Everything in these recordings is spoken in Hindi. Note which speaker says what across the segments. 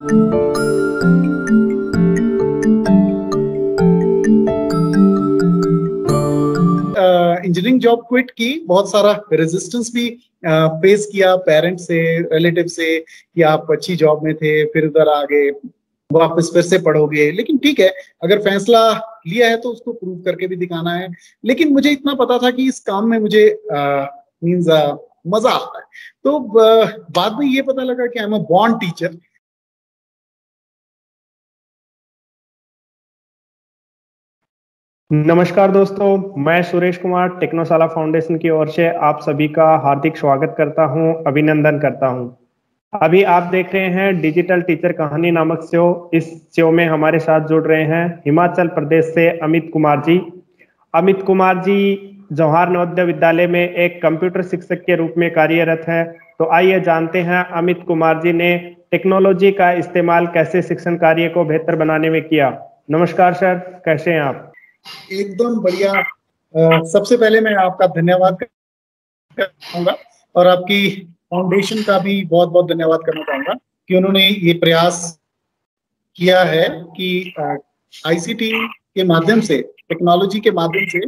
Speaker 1: इंजीनियरिंग जॉब क्विट की, बहुत सारा रेजिस्टेंस भी फेस किया पेरेंट्स से रिलेटिव से, कि आप अच्छी जॉब में थे, फिर उधर आगे, वापस फिर से पढ़ोगे। लेकिन ठीक है, अगर फैसला लिया है तो उसको प्रूव करके भी दिखाना है। लेकिन मुझे इतना पता था कि इस काम में मुझे मीन्स मज़ा आता है। तो बाद में ये पता लगा कि I am a bond teacher
Speaker 2: नमस्कार दोस्तों, मैं सुरेश कुमार टेक्नोशाला फाउंडेशन की ओर से आप सभी का हार्दिक स्वागत करता हूँ, अभिनंदन करता हूँ। अभी आप देख रहे हैं डिजिटल टीचर कहानी नामक शो। इस शो में हमारे साथ जुड़ रहे हैं हिमाचल प्रदेश से अमित कुमार जी। अमित कुमार जी जवाहर नवोदय विद्यालय में एक कंप्यूटर शिक्षक के रूप में कार्यरत है। तो आइए जानते हैं अमित कुमार जी ने टेक्नोलॉजी का इस्तेमाल कैसे शिक्षण कार्य को बेहतर बनाने में किया। नमस्कार सर, कैसे हैं आप?
Speaker 1: एकदम बढ़िया। सबसे पहले मैं आपका धन्यवाद चाहूँगा और आपकी फाउंडेशन का भी बहुत बहुत धन्यवाद करना चाहूँगा कि उन्होंने ये प्रयास किया है कि आईसीटी के माध्यम से टेक्नोलॉजी के माध्यम से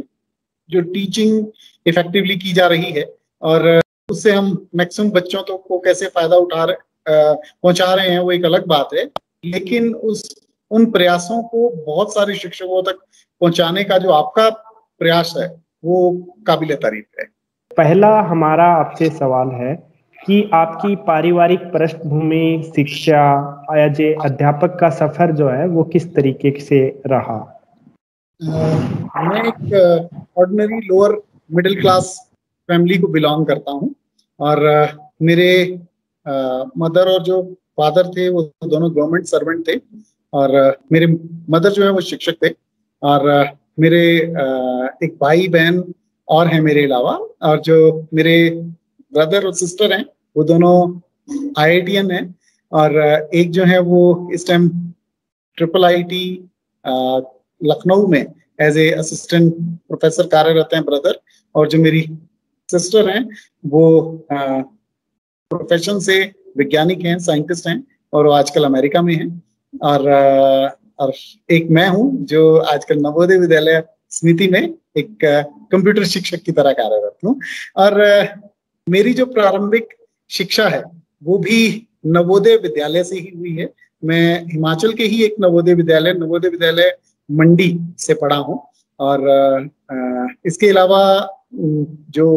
Speaker 1: जो टीचिंग इफेक्टिवली की जा रही है और उससे हम मैक्सिमम बच्चों तो को कैसे फ़ायदा उठा रहे पहुँचा रहे हैं वो एक अलग बात है। लेकिन उस उन प्रयासों को बहुत सारे शिक्षकों तक पहुँचाने का जो आपका प्रयास है वो काबिल तारीफ़ है।
Speaker 2: पहला हमारा आपसे सवाल है कि आपकी पारिवारिक पृष्ठभूमि शिक्षा एज अध्यापक का सफ़र जो है वो किस तरीके से रहा?
Speaker 1: मैं एक ordinary lower middle class family को बिलोंग करता हूँ और मेरे मदर और जो फादर थे वो दोनों गवर्नमेंट सर्वेंट थे। और मेरे मदर जो है वो शिक्षक थे और मेरे एक भाई बहन और हैं मेरे अलावा और जो मेरे ब्रदर और सिस्टर हैं, वो दोनों आई हैं और एक जो है वो इस time triple I T Lucknow में एज ए असिस्टेंट प्रोफेसर कार्यरत हैं ब्रदर और जो मेरी सिस्टर हैं, वो प्रोफेशन से वैज्ञानिक हैं साइंटिस्ट हैं और वो आजकल अमेरिका में हैं। और और एक मैं हूँ जो आजकल नवोदय विद्यालय समिति में एक, कंप्यूटर शिक्षक की तरह कार्यरत हूँ। और, मेरी जो प्रारंभिक शिक्षा है, वो भी नवोदय विद्यालय से ही हुई है। मैं हिमाचल के ही एक नवोदय विद्यालय नवोदय विद्यालय मंडी से पढ़ा हूँ। और इसके अलावा जो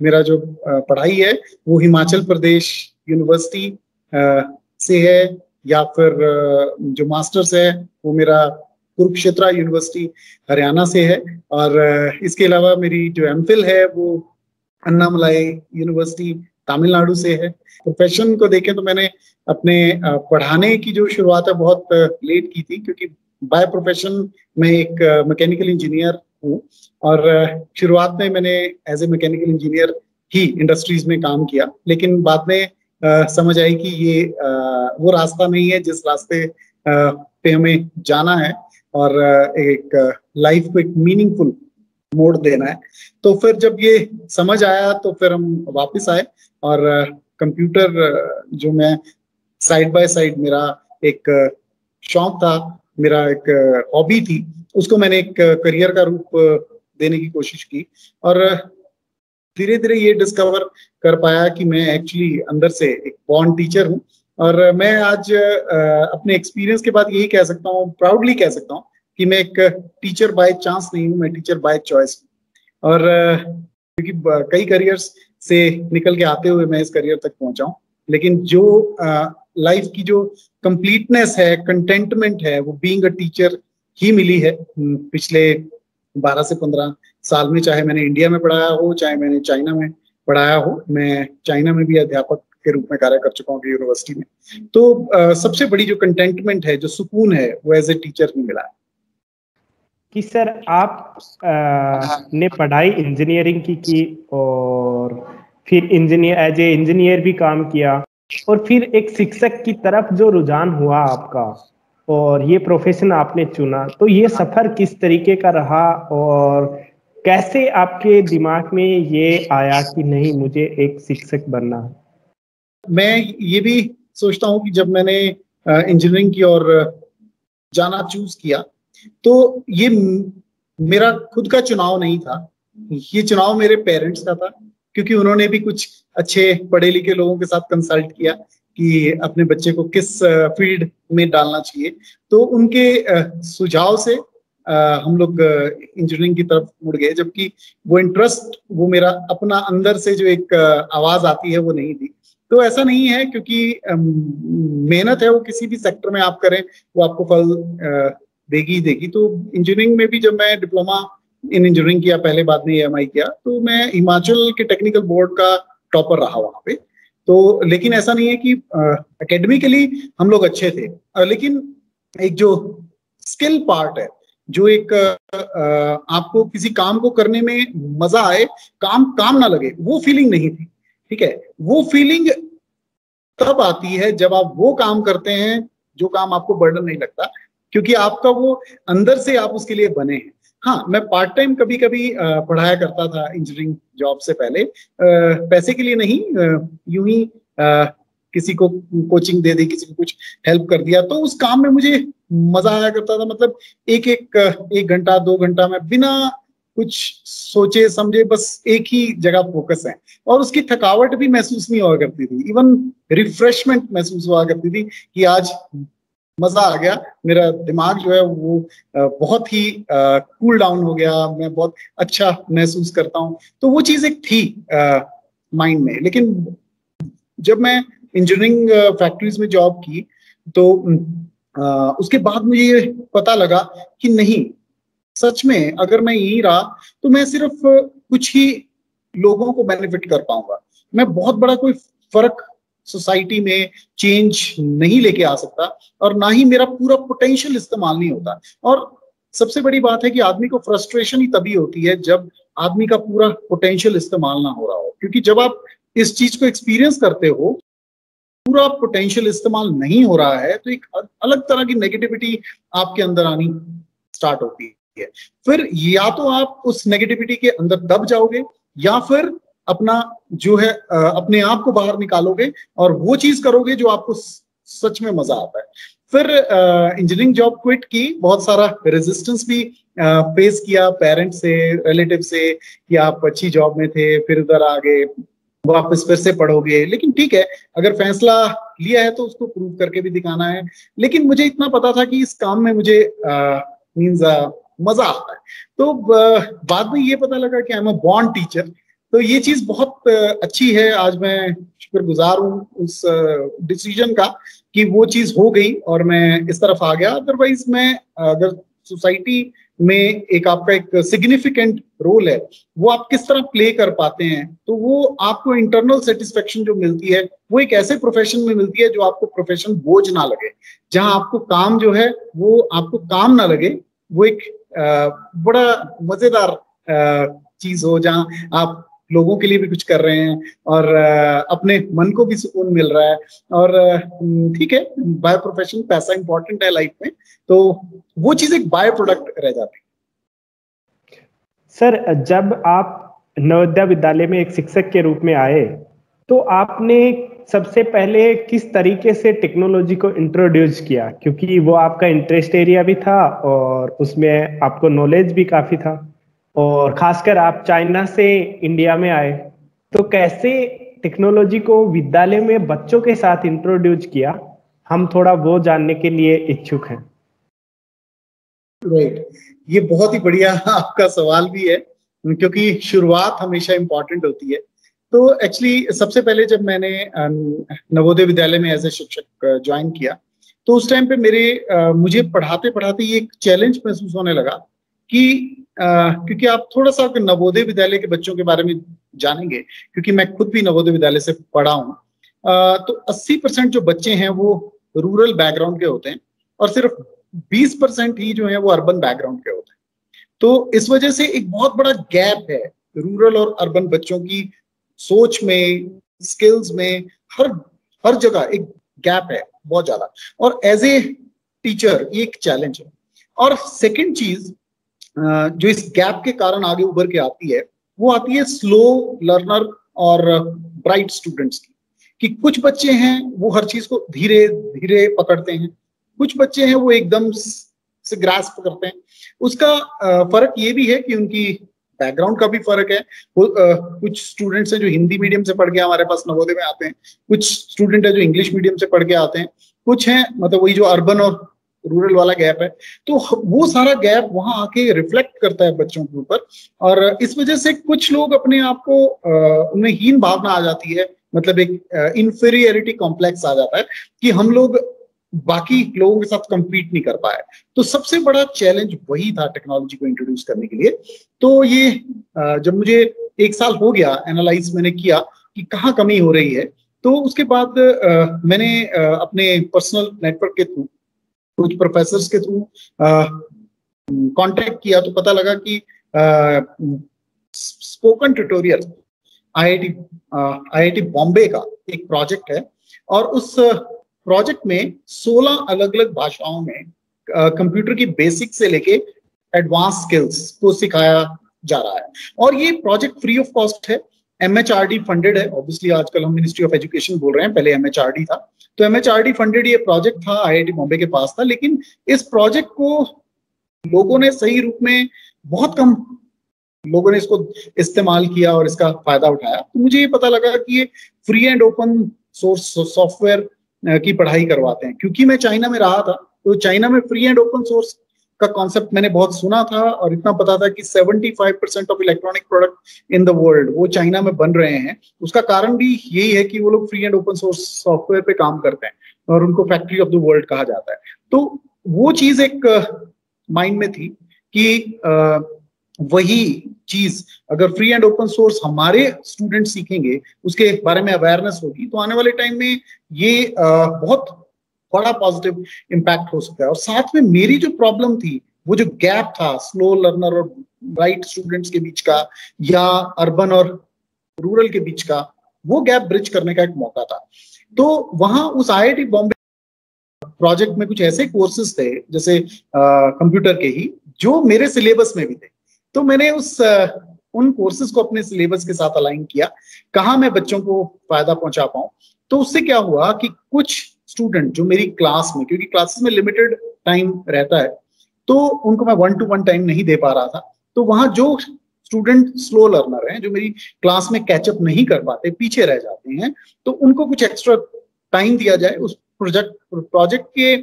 Speaker 1: मेरा जो पढ़ाई है, वो हिमाचल प्रदेश यूनिवर्सिटी से है। या फिर जो मास्टर्स है, वो मेरा कुरुक्षेत्रा यूनिवर्सिटी हरियाणा से है और इसके अलावा मेरी जो एम है, वो अन्नामलाई यूनिवर्सिटी तमिलनाडु से है। प्रोफेशन को देखें तो मैंने अपने पढ़ाने की जो शुरुआत है, बहुत लेट की थी, क्योंकि बाय प्रोफेशन मैं एक मैकेनिकल इंजीनियर हूँ और शुरुआत में मैंने एज ए मैकेनिकल इंजीनियर ही इंडस्ट्रीज़ में काम किया। लेकिन बाद में समझ आई कि ये आ, वो रास्ता नहीं है जिस रास्ते आ, पे हमें जाना है और एक लाइफ को एक मीनिंगफुल मोड देना है। तो फिर जब ये समझ आया तो फिर हम वापस आए और कंप्यूटर जो मैं साइड बाय साइड मेरा एक शौक था मेरा एक हॉबी थी उसको मैंने एक करियर का रूप देने की कोशिश की। और धीरे धीरे ये डिस्कवर कर पाया कि मैं एक्चुअली अंदर से एक बॉन्ड टीचर हूँ। और मैं आज अपने एक्सपीरियंस के बाद यही कह सकता हूँ प्राउडली कह सकता हूँ कि मैं एक टीचर बाय चांस नहीं हूँ, मैं टीचर बाय चॉइस हूँ। और क्योंकि कई करियर्स से निकल के आते हुए मैं इस करियर तक पहुँचा हूँ। लेकिन जो लाइफ की जो कंप्लीटनेस है कंटेंटमेंट है, वो बीइंग अ टीचर ही मिली है पिछले 12 से 15 साल में चाहे मैंने इंडिया में पढ़ाया हो चाहे मैंने चाइना में पढ़ाया हो मैं चाइना में भी अध्यापक के रूप में कार्य कर चुका हूँ यूनिवर्सिटी में। तो आ, सबसे बड़ी जो कंटेंटमेंट है जो सुकून है वो एज ए टीचर ही मिला है।
Speaker 2: कि सर आप आ, ने पढ़ाई इंजीनियरिंग की की और फिर इंजीनियर एज ए इंजीनियर भी काम किया और फिर एक शिक्षक की तरफ़ जो रुझान हुआ आपका और ये प्रोफेशन आपने चुना तो ये सफ़र किस तरीके का रहा और कैसे आपके दिमाग में ये आया कि नहीं, मुझे एक शिक्षक बनना है?
Speaker 1: मैं ये भी सोचता हूँ कि जब मैंने इंजीनियरिंग की और जाना चूज़ किया तो ये मेरा खुद का चुनाव नहीं था। ये चुनाव मेरे पेरेंट्स का था, क्योंकि उन्होंने भी कुछ अच्छे पढ़े लिखे लोगों के साथ कंसल्ट किया कि अपने बच्चे को किस फ़ील्ड में डालना चाहिए। तो उनके सुझाव से हम लोग इंजीनियरिंग की तरफ़ मुड़ गए, जबकि वो इंटरेस्ट वो मेरा अपना अंदर से जो एक आवाज़ आती है, वो नहीं थी। तो ऐसा नहीं है, क्योंकि मेहनत है, वो किसी भी सेक्टर में आप करें, वो आपको फल देगी देगी। तो इंजीनियरिंग में भी जब मैं डिप्लोमा इन इंजीनियरिंग किया, पहले बाद में एम किया तो मैं हिमाचल के टेक्निकल बोर्ड का टॉपर रहा वहाँ पे। तो लेकिन ऐसा नहीं है कि एकेडमिकली हम लोग अच्छे थे। लेकिन एक जो स्किल पार्ट है जो एक आपको किसी काम को करने में मज़ा आए, काम काम ना लगे, वो फीलिंग नहीं थी, ठीक है? वो फीलिंग तब आती है जब आप वो काम करते हैं, जो काम आपको बर्डन नहीं लगता, क्योंकि आपका वो अंदर से आप उसके लिए बने हैं। हाँ मैं पार्ट टाइम कभी कभी पढ़ाया करता था इंजीनियरिंग जॉब से पहले पैसे के लिए नहीं यूँ ही किसी को कोचिंग दे दी, किसी को कुछ हेल्प कर दिया तो उस काम में मुझे मज़ा आया करता था। मतलब एक एक एक घंटा, दो घंटा में बिना कुछ सोचे, समझे, बस एक ही जगह फोकस है। और उसकी थकावट भी महसूस नहीं हुआ करती थी। इवन रिफ्रेशमेंट महसूस हुआ करती थी कि आज मज़ा आ गया। मेरा दिमाग जो है वो बहुत ही कूल डाउन हो गया। मैं बहुत अच्छा महसूस करता हूँ। तो वो चीज़ एक थी माइंड में। लेकिन जब मैं इंजीनियरिंग फैक्ट्रीज में जॉब की तो आ, उसके बाद मुझे पता लगा कि नहीं सच में अगर मैं यही रहा तो मैं सिर्फ़ कुछ ही लोगों को बेनिफिट कर पाऊँगा। मैं बहुत बड़ा कोई फ़र्क सोसाइटी में चेंज नहीं लेके आ सकता और ना ही मेरा पूरा पोटेंशियल इस्तेमाल नहीं होता। और सबसे बड़ी बात है कि आदमी को फ्रस्ट्रेशन ही तभी होती है जब आदमी का पूरा पोटेंशियल इस्तेमाल ना हो रहा हो। क्योंकि जब आप इस चीज़ को एक्सपीरियंस करते हो पूरा पोटेंशियल इस्तेमाल नहीं हो रहा है तो एक अलग तरह की नेगेटिविटी आपके अंदर आनी स्टार्ट होती है। फिर या तो आप उस नेगेटिविटी के अंदर दब जाओगे, या फिर अपना जो है अपने आप को बाहर निकालोगे और वो चीज़ करोगे जो आपको सच में मज़ा आता है। फिर इंजीनियरिंग जॉब क्विट की, बहुत सारा रेजिस्टेंस भी फेस किया पेरेंट्स से रिलेटिव से कि आप अच्छी जॉब में थे, फिर उधर आ गए वापस फिर से पढ़ोगे। लेकिन ठीक है, अगर फैसला लिया है तो उसको प्रूव करके भी दिखाना है। लेकिन मुझे इतना पता था कि इस काम में मुझे मीन्स मज़ा आता है। तो बाद में ये पता लगा कि I am a bond teacher तो ये चीज़ बहुत अच्छी है। आज मैं शुक्रगुजार हूँ उस डिसीज़न का कि वो चीज़ हो गई और मैं इस तरफ़ आ गया। अदरवाइज़ मैं, अगर सोसाइटी में एक आपका एक सिग्निफिकेंट रोल है, वो आप किस तरह प्ले कर पाते हैं तो वो आपको इंटरनल सेटिस्फेक्शन जो मिलती है, वो एक ऐसे प्रोफेशन में मिलती है जो आपको प्रोफेशन बोझ ना लगे। जहाँ आपको काम जो है, वो आपको काम ना लगे, वो एक बड़ा मज़ेदार चीज़ हो, जहाँ आप लोगों के लिए भी कुछ कर रहे हैं और अपने मन को भी सुकून मिल रहा है। और ठीक है, बाय प्रोफेशन पैसा इंपॉर्टेंट है लाइफ में तो वो चीज़ एक बाय प्रोडक्ट रह जाती है।
Speaker 2: सर, जब आप नवोदय विद्यालय में एक शिक्षक के रूप में आए तो आपने सबसे पहले किस तरीके से टेक्नोलॉजी को इंट्रोड्यूस किया? क्योंकि वो आपका इंटरेस्ट एरिया भी था और उसमें आपको नॉलेज भी काफ़ी था। और खासकर आप चाइना से इंडिया में आए तो कैसे टेक्नोलॉजी को विद्यालय में बच्चों के साथ इंट्रोड्यूस किया, हम थोड़ा वो जानने के लिए इच्छुक हैं
Speaker 1: राइट right. ये बहुत ही बढ़िया आपका सवाल भी है, क्योंकि शुरुआत हमेशा इंपॉर्टेंट होती है तो एक्चुअली सबसे पहले जब मैंने नवोदय विद्यालय में एज ए शिक्षक ज्वाइन किया तो उस टाइम पे मेरे मुझे पढ़ाते पढ़ाते ये एक चैलेंज महसूस होने लगा कि क्योंकि आप थोड़ा सा नवोदय विद्यालय के बच्चों के बारे में जानेंगे, क्योंकि मैं खुद भी नवोदय विद्यालय से पढ़ा हूँ। तो 80 परसेंट जो बच्चे हैं वो रूरल बैकग्राउंड के होते हैं और सिर्फ़ 20 परसेंट ही जो है वो अर्बन बैकग्राउंड के होते हैं। तो इस वजह से एक बहुत बड़ा गैप है रूरल और अर्बन बच्चों की सोच में, स्किल्स में, हर हर जगह एक गैप है बहुत ज़्यादा। और एज ए टीचर ये एक चैलेंज है। और सेकेंड चीज़ जो इस गैप के कारण आगे उभर के आती है वो आती है स्लो लर्नर और ब्राइट स्टूडेंट्स की। कि कुछ बच्चे हैं वो हर चीज़ को धीरे धीरे पकड़ते हैं। कुछ बच्चे हैं वो एकदम से ग्रास करते हैं। उसका फ़र्क ये भी है कि उनकी बैकग्राउंड का भी फ़र्क है। वो, आ, कुछ स्टूडेंट्स हैं जो हिंदी मीडियम से पढ़ के हमारे पास नवोदय में आते हैं। कुछ स्टूडेंट है जो इंग्लिश मीडियम से पढ़ के आते हैं। कुछ हैं मतलब वही जो अर्बन और रूरल वाला गैप है। तो वो सारा गैप वहाँ आके रिफ्लेक्ट करता है बच्चों के ऊपर और इस वजह से कुछ लोग अपने आप को उनमें हीन भावना आ जाती है। मतलब एक इंफीरियरिटी कॉम्प्लेक्स आ जाता है कि हम लोग बाकी लोगों के साथ compete नहीं कर पाए। तो सबसे बड़ा चैलेंज वही था टेक्नोलॉजी को इंट्रोड्यूस करने के लिए। तो ये जब मुझे एक साल हो गया एनालाइज मैंने किया कि कहाँ कमी हो रही है तो उसके बाद मैंने अपने पर्सनल नेटवर्क के थ्रू कुछ प्रोफेसर के थ्रू कांटेक्ट किया तो पता लगा कि spoken tutorial IIT IIT Bombay का एक प्रोजेक्ट है और उस प्रोजेक्ट में 16 अलग अलग भाषाओं में कंप्यूटर की बेसिक से लेके एडवांस स्किल्स को सिखाया जा रहा है। और ये प्रोजेक्ट फ्री ऑफ़ कॉस्ट है। एमएचआरडी फंडेड है ऑब्वियसली आजकल हम मिनिस्ट्री ऑफ़ एजुकेशन बोल रहे हैं, पहले एमएचआरडी था। तो एमएचआरडी फंडेड ये प्रोजेक्ट था आईआईटी बॉम्बे के पास था, लेकिन इस प्रोजेक्ट को लोगों ने सही रूप में बहुत कम लोगों ने इसको इस्तेमाल किया और इसका फ़ायदा उठाया। तो मुझे ये पता लगा कि ये free and open source software की पढ़ाई करवाते हैं। क्योंकि मैं चाइना में रहा था तो चाइना में फ्री एंड ओपन सोर्स का कॉन्सेप्ट मैंने बहुत सुना था और इतना पता था कि 75 percent of electronic product in the world वो चाइना में बन रहे हैं। उसका कारण भी यही है कि वो लोग free and open source software पे काम करते हैं और उनको फैक्ट्री ऑफ़ द वर्ल्ड कहा जाता है। तो वो चीज़ एक माइंड में थी कि वही चीज़ अगर फ्री एंड ओपन सोर्स हमारे स्टूडेंट सीखेंगे, उसके बारे में अवेयरनेस होगी तो आने वाले टाइम में ये बहुत बड़ा पॉजिटिव इम्पैक्ट हो सकता है। और साथ में मेरी जो प्रॉब्लम थी वो जो गैप था स्लो लर्नर और ब्राइट स्टूडेंट्स के बीच का या अर्बन और रूरल के बीच का वो गैप ब्रिज करने का एक मौका था। तो वहाँ उस आई बॉम्बे प्रोजेक्ट में कुछ ऐसे कोर्सेज थे जैसे कंप्यूटर के ही जो मेरे सिलेबस में भी थे। तो मैंने उस आ, उन कोर्सेज को अपने सिलेबस के साथ अलाइन किया कहा मैं बच्चों को फ़ायदा पहुँचा पाऊँ। तो उससे क्या हुआ कि कुछ स्टूडेंट जो मेरी क्लास में, क्योंकि क्लासेस में लिमिटेड टाइम रहता है तो उनको मैं वन टू वन टाइम नहीं दे पा रहा था। तो वहाँ जो स्टूडेंट स्लो लर्नर हैं, जो मेरी क्लास में कैचअप नहीं कर पाते, पीछे रह जाते हैं तो उनको कुछ एक्स्ट्रा टाइम दिया जाए उस प्रोजेक्ट प्रोजेक्ट के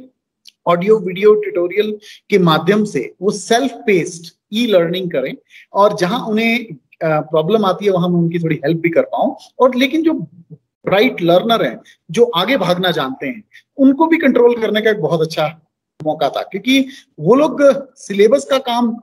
Speaker 1: ऑडियो वीडियो ट्यूटोरियल के माध्यम से वो सेल्फ पेस्ड ई लर्निंग करें और जहाँ उन्हें प्रॉब्लम आती है, वहाँ मैं उनकी थोड़ी हेल्प भी कर पाऊँ। और लेकिन जो ब्राइट लर्नर हैं जो आगे भागना जानते हैं उनको भी कंट्रोल करने का एक बहुत अच्छा मौका था क्योंकि वो लोग सिलेबस का काम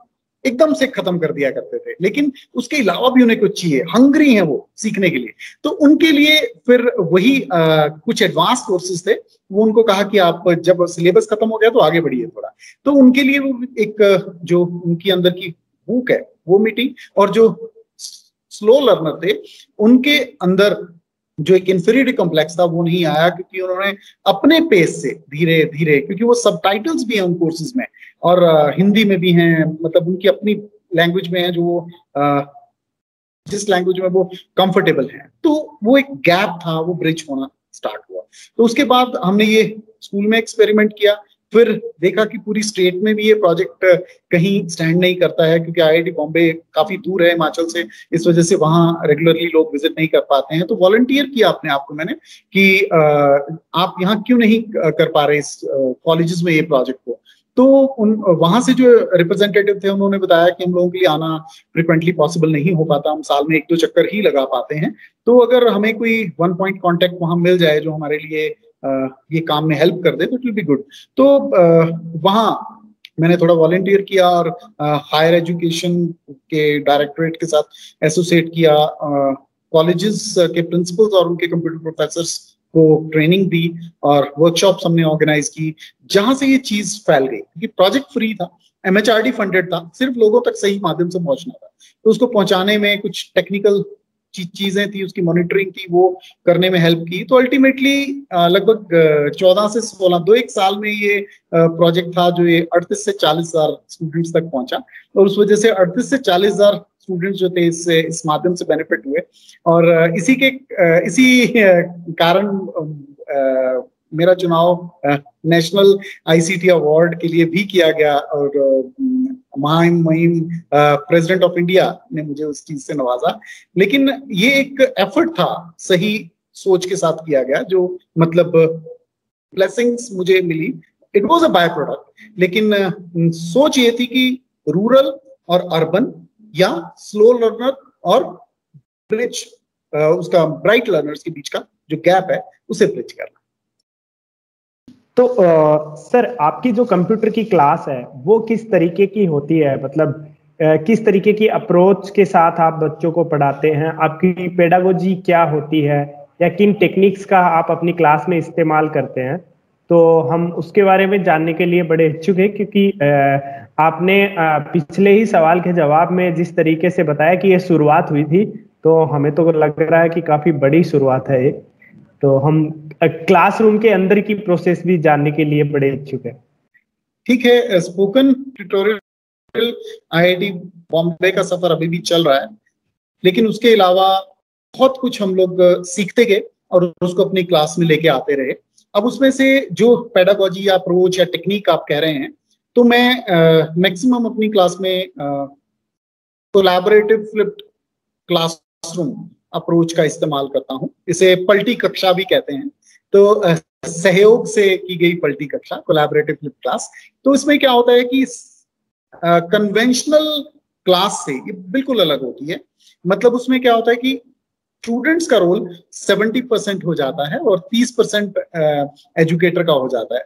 Speaker 1: एकदम से खत्म कर दिया करते थे लेकिन उसके अलावा भी उन्हें कुछ चाहिए हंग्री है वो सीखने के लिए। तो उनके लिए फिर वही आ, कुछ एडवांस कोर्सेज थे वो उनको कहा कि आप जब सिलेबस खत्म हो गया तो आगे बढ़िए थोड़ा। तो उनके लिए वो एक जो उनकी अंदर की भूख है वो मीटिंग और जो स्लो लर्नर थे उनके अंदर जो एक इंफेरिटी कॉम्प्लेक्स था, वो नहीं आया क्योंकि उन्होंने अपने पेस से धीरे धीरे, क्योंकि वो सब भी हैं उन कोर्सेज में और हिंदी में भी हैं मतलब उनकी अपनी लैंग्वेज में है जो वो जिस लैंग्वेज में वो कंफर्टेबल है। तो वो एक गैप था, वो ब्रिज होना स्टार्ट हुआ। तो उसके बाद हमने ये स्कूल में एक्सपेरिमेंट किया। फिर देखा कि पूरी स्टेट में भी ये प्रोजेक्ट कहीं स्टैंड नहीं करता है, क्योंकि आईआईटी बॉम्बे काफ़ी दूर है, हिमाचल से, इस वजह से वहाँ रेगुलरली लोग विज़िट नहीं कर पाते हैं। तो वॉलंटियर किया अपने आप को मैंने, कि आप यहाँ क्यों नहीं कर पा रहे इस कॉलेजेस में ये प्रोजेक्ट को? तो उन, वहाँ से जो रिप्रेजेंटेटिव थे, उन्होंने बताया कि हम लोगों के लिए आना फ्रिक्वेंटली पॉसिबल नहीं हो पाता, हम साल में एक दो चक्कर ही लगा पाते हैं। तो अगर हमें कोई वन पॉइंट कॉन्टेक्ट वहाँ मिल जाए, जो हमारे लिए ये काम में हेल्प कर दे तो इट विल बी गुड तो वहाँ मैंने थोड़ा वॉलेंटियर किया और हायर एजुकेशन के डायरेक्टरेट के साथ एसोसिएट किया कॉलेजेस के प्रिंसिपल्स और उनके कंप्यूटर प्रोफेसर को ट्रेनिंग दी और वर्कशॉप्स हमने ऑर्गेनाइज की, जहाँ से ये चीज़ फैल गई। क्योंकि प्रोजेक्ट फ्री था एमएचआरडी फंडेड था, सिर्फ़ लोगों तक सही माध्यम से पहुँचना था। तो उसको पहुँचाने में कुछ टेक्निकल चीज़ें थी, उसकी मॉनिटरिंग थी वो करने में हेल्प की। तो अल्टीमेटली लगभग चौदह से सोलह, दो एक साल में ये प्रोजेक्ट था जो ये अड़तीस से चालीस हज़ार स्टूडेंट्स तक पहुँचा। और उस वजह से अड़तीस से चालीस हज़ार स्टूडेंट्स जो थे इस इस माध्यम से बेनिफिट हुए। और इसी के इसी कारण मेरा चुनाव नेशनल आईसीटी अवार्ड के लिए भी किया गया। और महिम प्रेसिडेंट ऑफ़ इंडिया ने मुझे उस चीज़ से नवाजा। लेकिन ये एक एफर्ट था सही सोच के साथ किया गया, जो मतलब ब्लेसिंग्स मुझे मिली। It was a by product लेकिन सोच ये थी कि रूरल और अर्बन या स्लो लर्नर और ब्रिज उसका ब्राइट लर्नर्स के बीच का जो गैप है, उसे ब्रिज करना।
Speaker 2: तो आ, सर आपकी जो कंप्यूटर की क्लास है वो किस तरीके की होती है? मतलब किस तरीके की अप्रोच के साथ आप बच्चों को पढ़ाते हैं? आपकी पेडागोजी क्या होती है? या किन टेक्निक्स का आप अपनी क्लास में इस्तेमाल करते हैं? तो हम उसके बारे में जानने के लिए बड़े इच्छुक हैं क्योंकि आपने पिछले ही सवाल के जवाब में जिस तरीके से बताया कि ये शुरुआत हुई थी तो हमें तो लग रहा है कि काफ़ी बड़ी शुरुआत है ये। तो हम क्लासरूम के अंदर की प्रोसेस भी जानने के लिए बड़े इच्छुक है।
Speaker 1: ठीक है स्पोकन ट्यूटोरियल आईआईटी बॉम्बे का सफ़र अभी भी चल रहा है, लेकिन उसके अलावा बहुत कुछ हम लोग सीखते गए और उसको अपनी क्लास में लेके आते रहे। अब उसमें से जो पेडागोजी या अप्रोच या टेक्निक आप कह रहे हैं तो मैं मैक्सिमम अपनी क्लास में कोलैबोरेटिव फ्लिप्ड क्लासरूम अप्रोच का इस्तेमाल करता हूँ। इसे पलटी कक्षा भी कहते हैं। तो सहयोग से की गई पलटी कक्षा कोलैबोरेटिव फ्लिप क्लास तो इसमें क्या होता है कि कन्वेंशनल क्लास से ये बिल्कुल अलग होती है। मतलब उसमें क्या होता है कि स्टूडेंट्स का रोल 70 परसेंट हो जाता है और 30 परसेंट एजुकेटर का हो जाता है।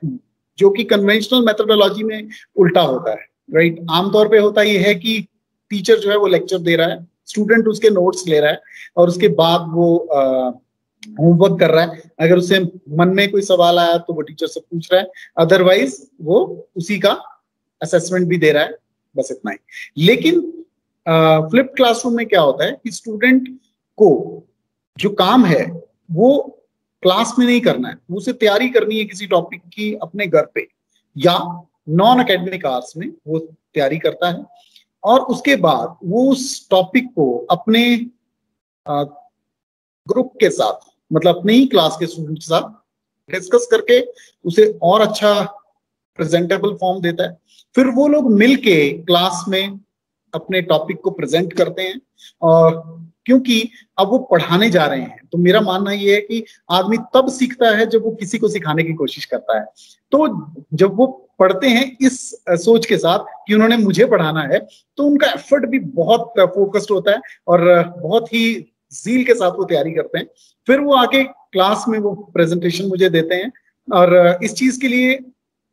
Speaker 1: जो कि कन्वेंशनल मेथोडोलॉजी में उल्टा होता है राइट आमतौर पे होता यह है कि टीचर जो है वो लेक्चर दे रहा है। स्टूडेंट उसके नोट्स ले रहा है और उसके बाद वो होमवर्क कर रहा है। अगर उसे मन में कोई सवाल आया तो वो टीचर से पूछ रहा है। अदरवाइज़ वो उसी का असेसमेंट भी दे रहा है। बस इतना ही। लेकिन फ्लिप क्लासरूम में क्या होता है कि स्टूडेंट को जो काम है, वो क्लास में नहीं करना है। उसे तैयारी करनी है किसी टॉपिक की अपने घर पे या नॉन अकेडमिक आवर्स में वो तैयारी करता है। और उसके बाद वो उस टॉपिक को अपने ग्रुप के साथ मतलब अपने ही क्लास के स्टूडेंट के साथ डिस्कस करके उसे और अच्छा प्रेजेंटेबल फॉर्म देता है। फिर वो लोग मिलके क्लास में अपने टॉपिक को प्रेजेंट करते हैं और क्योंकि अब वो पढ़ाने जा रहे हैं तो मेरा मानना ये है कि आदमी तब सीखता है जब वो किसी को सिखाने की कोशिश करता है। तो जब वो पढ़ते हैं इस सोच के साथ कि उन्होंने मुझे पढ़ाना है तो उनका एफर्ट भी बहुत फोकस्ड होता है और बहुत ही जील के साथ वो तैयारी करते हैं। फिर वो आके क्लास में वो प्रेजेंटेशन मुझे देते हैं और इस चीज़ के लिए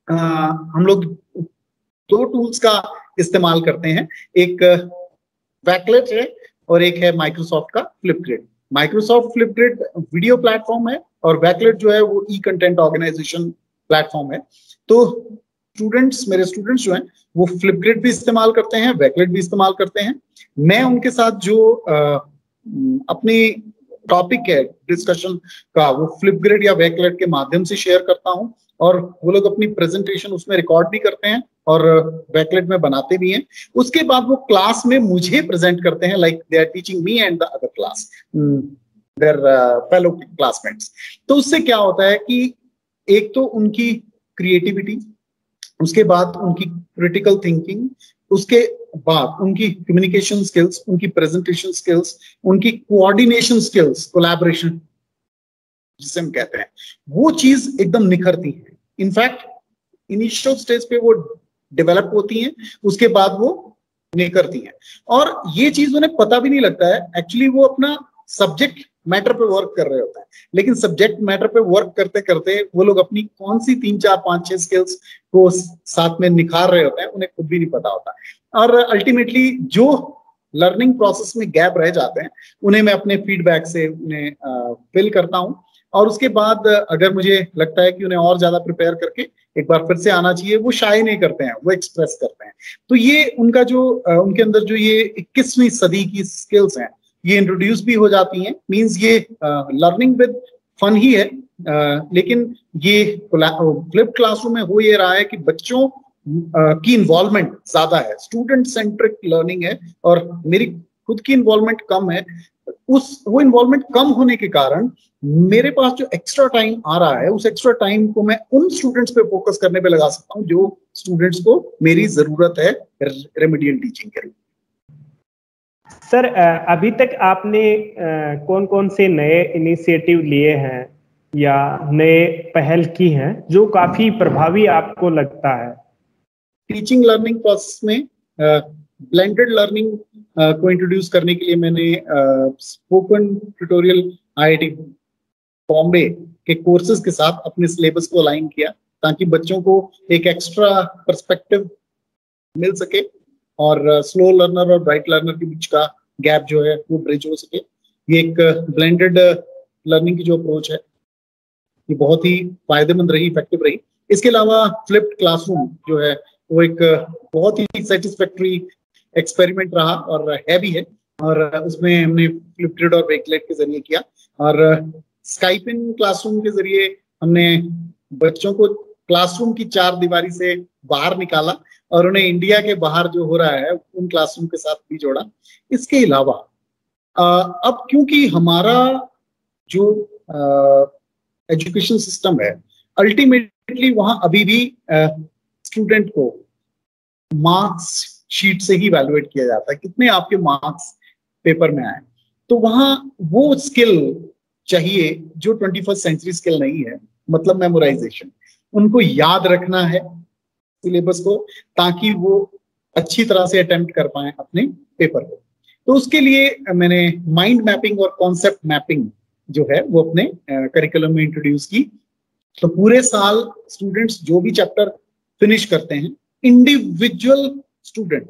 Speaker 1: आ, हम लोग दो टूल्स का इस्तेमाल करते हैं। एक वैकलेट है और एक है माइक्रोसॉफ्ट का Flipgrid Microsoft Flipgrid video platform है और वैकलेट जो है वो ई कंटेंट ऑर्गेनाइजेशन प्लेटफॉर्म है। तो स्टूडेंट्स मेरे स्टूडेंट्स जो हैं वो फ्लिपग्रिड भी इस्तेमाल करते हैं वैकलेट भी इस्तेमाल करते हैं। मैं उनके साथ जो आ, अपनी टॉपिक है डिस्कशन का वो फ्लिपग्रिड या वैकलेट के माध्यम से शेयर करता हूँ और वो लोग अपनी प्रेजेंटेशन उसमें रिकॉर्ड भी करते हैं और बैकलेट में बनाते भी हैं। उसके बाद वो क्लास में मुझे प्रेजेंट करते हैं like they are teaching me and the other class their fellow classmates तो उससे क्या होता है कि एक तो उनकी क्रिएटिविटी उसके बाद उनकी क्रिटिकल थिंकिंग उसके बाद उनकी कम्युनिकेशन स्किल्स उनकी प्रेजेंटेशन स्किल्स उनकी कोऑर्डिनेशन स्किल्स कोलैबोरेशन जिसे हम कहते हैं, वो चीज़ एकदम निखरती है। इनफैक्ट इनिशियल स्टेज पे वो डेवलप होती हैं, उसके बाद वो निखरती हैं। और ये चीज़ उन्हें पता भी नहीं लगता है। एक्चुअली वो अपना सब्जेक्ट मैटर पे वर्क कर रहे होते हैं। लेकिन सब्जेक्ट मैटर पे वर्क करते करते वो लोग अपनी कौन सी तीन, चार, पाँच, छह स्किल्स को साथ में निखार रहे होते हैं, उन्हें खुद भी नहीं पता होता। और अल्टीमेटली जो लर्निंग प्रोसेस में गैप रह जाते हैं, उन्हें मैं अपने फीडबैक से उन्हें फिल करता हूँ। और उसके बाद अगर मुझे लगता है कि उन्हें और ज़्यादा प्रिपेयर करके एक बार फिर से आना चाहिए, वो शाये नहीं करते हैं, वो एक्सप्रेस करते हैं। तो ये उनका जो उनके अंदर जो ये इक्कीसवीं सदी की स्किल्स हैं ये इंट्रोड्यूस भी हो जाती हैं। मींस ये लर्निंग विद फन ही है। uh, लेकिन ये फ्लिप क्लासरूम में हो ये रहा है कि बच्चों uh, की इन्वॉल्वमेंट ज़्यादा है। स्टूडेंट सेंट्रिक लर्निंग है और मेरी खुद की इन्वॉल्वमेंट कम है। उस वो इन्वॉल्वमेंट कम होने के कारण मेरे पास जो एक्स्ट्रा टाइम आ रहा है उस एक्स्ट्रा टाइम को मैं उन स्टूडेंट्स पे फोकस करने पे लगा सकता हूँ जो स्टूडेंट्स को मेरी ज़रूरत है रेमेडियल टीचिंग के लिए
Speaker 2: सर अभी तक आपने कौन कौन से नए इनिशिएटिव लिए हैं या नए पहल की हैं जो काफ़ी प्रभावी आपको लगता है?
Speaker 1: टीचिंग लर्निंग प्रोसेस में ब्लेंडेड लर्निंग को इंट्रोड्यूस करने के लिए मैंने स्पोकन ट्यूटोरियल आईआईटी बॉम्बे के कोर्सेज के साथ अपने सिलेबस को अलाइन किया ताकि बच्चों को एक एक्स्ट्रा पर्सपेक्टिव मिल सके। और स्लो लर्नर और ब्राइट लर्नर के बीच का गैप जो है, वो ब्रिज हो सके। ये एक ब्लेंडेड लर्निंग की जो अप्रोच है, ये बहुत ही फ़ायदेमंद रही इफ़ेक्टिव रही। इसके अलावा फ्लिप्ड क्लासरूम जो है, वो एक बहुत ही सेटिस्फैक्ट्री एक्सपेरिमेंट रहा और है भी है। और उसमें हमने फ्लिप्टेड और वेकलेट के ज़रिए किया। और स्काइप इन क्लासरूम के ज़रिए हमने बच्चों को क्लासरूम की चार दीवारी से बाहर निकाला और उन्हें इंडिया के बाहर जो हो रहा है, उन क्लासरूम के साथ भी जोड़ा। इसके अलावा अब क्योंकि हमारा जो एजुकेशन सिस्टम है, अल्टीमेटली वहाँ अभी भी स्टूडेंट को मार्क्स शीट से ही वैल्युएट किया जाता है, कितने आपके मार्क्स पेपर में आए। तो वहाँ वो स्किल चाहिए जो ट्वेंटी फ़र्स्ट सेंचुरी स्किल नहीं है मतलब मेमोराइजेशन उनको याद रखना है सिलेबस को, ताकि वो अच्छी तरह से अटेम्प्ट कर पाए अपने पेपर को। तो उसके लिए मैंने माइंड मैपिंग और कॉन्सेप्ट मैपिंग जो है, वो अपने करिकुलम में इंट्रोड्यूस की। तो पूरे साल स्टूडेंट्स जो भी चैप्टर फिनिश करते हैं इंडिविजुअल स्टूडेंट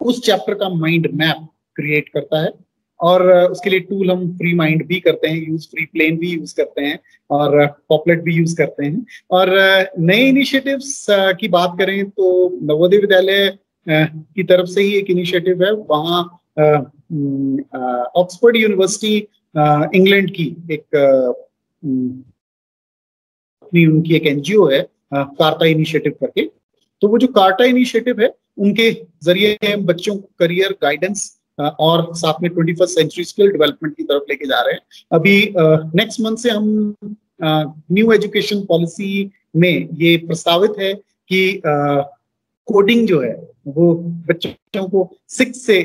Speaker 1: उस चैप्टर का माइंड मैप क्रिएट करता है। और उसके लिए टूल हम फ्री माइंड भी करते हैं यूज़ फ्री प्लेन भी यूज़ करते हैं और पॉपलेट भी यूज़ करते हैं। और नए इनिशिएटिव्स की बात करें तो नवोदय विद्यालय की तरफ़ से ही एक इनिशिएटिव है। वहाँ ऑक्सफोर्ड यूनिवर्सिटी इंग्लैंड की एक अपनी उनकी एक एनजीओ है कार्टा इनिशिएटिव करके। तो वो जो कार्टा इनिशिएटिव है, उनके ज़रिए हम बच्चों को करियर गाइडेंस और साथ में twenty first century skill development की तरफ़ लेके जा रहे हैं। अभी नेक्स्ट मंथ से हम न्यू एजुकेशन पॉलिसी में ये प्रस्तावित है कि कोडिंग जो है, वो बच्चों को सिक्स से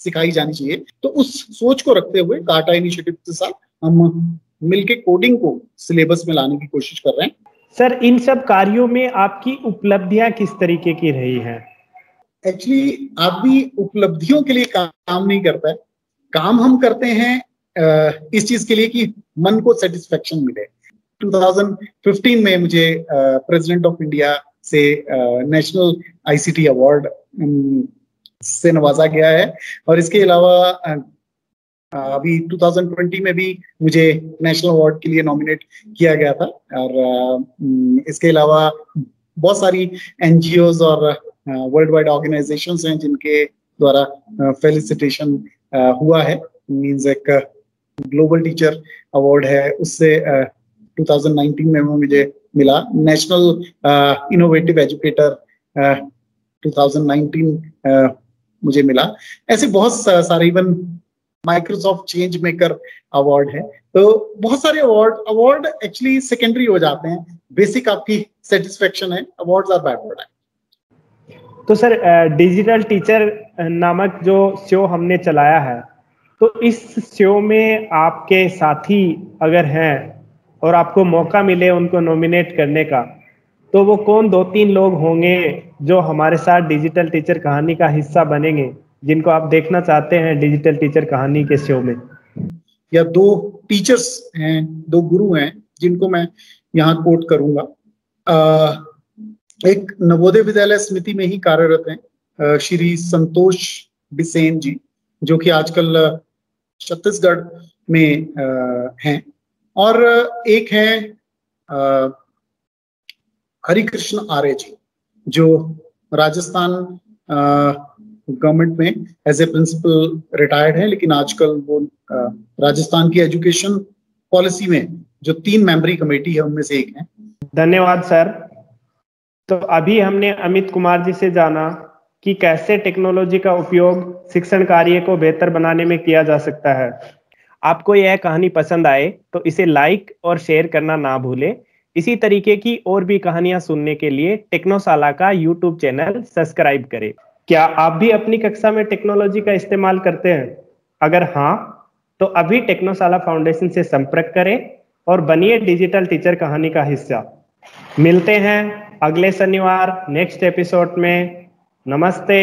Speaker 1: सिखाई जानी चाहिए। तो उस सोच को रखते हुए काटा इनिशिएटिव के साथ हम मिलके कोडिंग को सिलेबस में लाने की कोशिश कर रहे हैं।
Speaker 2: सर, इन सब कार्यों में आपकी उपलब्धियाँ किस तरीके की रही हैं?
Speaker 1: एक्चुअली आदमी उपलब्धियों के लिए काम नहीं करता। है काम हम करते हैं इस चीज़ के लिए कि मन को सेटिस्फेक्शन मिले। 2015 में मुझे प्रेसिडेंट ऑफ़ इंडिया से नेशनल आईसीटी अवार्ड से नवाजा गया है। और इसके अलावा अभी 2020 में भी मुझे नेशनल अवार्ड के लिए नॉमिनेट किया गया था। और इसके अलावा बहुत सारी एनजीओ और वर्ल्ड वाइड ऑर्गेनाइजेशन हैं जिनके द्वारा फेलिसिटेशन हुआ है। मीन्स एक ग्लोबल टीचर अवार्ड है। उससे 2019 में मुझे मिला। नेशनल इनोवेटिव एजुकेटर 2019 मुझे मिला। ऐसे बहुत सारे even Microsoft change maker award है। तो बहुत सारे अवार्ड अवार्ड एक्चुअली सेकेंडरी हो जाते हैं। बेसिक आपकी सेटिस्फेक्शन है। अवार्ड्स आर बाय प्रोडक्ट
Speaker 2: तो सर डिजिटल टीचर नामक जो शो हमने चलाया है तो इस शो में आपके साथी अगर हैं और आपको मौका मिले उनको नॉमिनेट करने का तो वो कौन दो तीन लोग होंगे जो हमारे साथ डिजिटल टीचर कहानी का हिस्सा बनेंगे, जिनको आप देखना चाहते हैं डिजिटल टीचर कहानी के शो में?
Speaker 1: या दो टीचर्स हैं, दो गुरु हैं, जिनको मैं यहाँ कोट करूँगा। एक नवोदय विद्यालय समिति में ही कार्यरत हैं श्री संतोष बिसेन जी, जो कि आजकल छत्तीसगढ़ में हैं। और एक है हरिकृष्ण आर्य जी, जो राजस्थान गवर्नमेंट में एज ए प्रिंसिपल रिटायर्ड है, लेकिन आजकल वो राजस्थान की एजुकेशन पॉलिसी में जो तीन मेंबरी कमेटी है, उनमें से एक है।
Speaker 2: धन्यवाद, सर। तो अभी हमने अमित कुमार जी से जाना कि कैसे टेक्नोलॉजी का उपयोग शिक्षण कार्य को बेहतर बनाने में किया जा सकता है। आपको यह कहानी पसंद आए तो इसे लाइक और शेयर करना ना भूलें। इसी तरीके की और भी कहानियाँ सुनने के लिए टेक्नोशाला का यूट्यूब चैनल सब्सक्राइब करें। क्या आप भी अपनी कक्षा में टेक्नोलॉजी का इस्तेमाल करते हैं? अगर हाँ तो अभी टेक्नोशाला फाउंडेशन से संपर्क करें और बनिए डिजिटल टीचर कहानी का हिस्सा। मिलते हैं। अगले शनिवार नेक्स्ट एपिसोड में। नमस्ते।